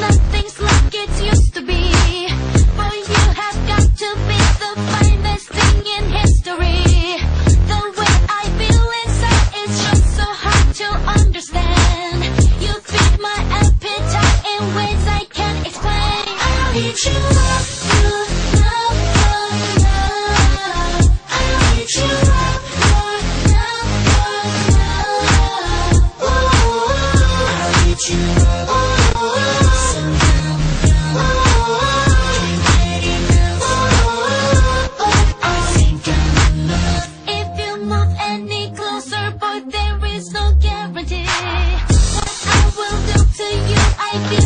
nothing's like it used to be. You have got to be the finest thing in history. The way I feel inside is just so hard to understand. You feed my appetite in ways I can't explain. I'll eat you up. like you.